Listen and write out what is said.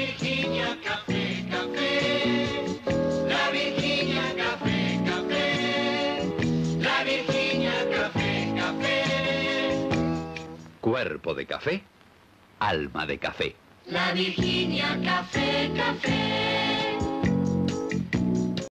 La Virginia Café Café, la Virginia Café Café, la Virginia Café Café. Cuerpo de café, alma de café. La Virginia Café.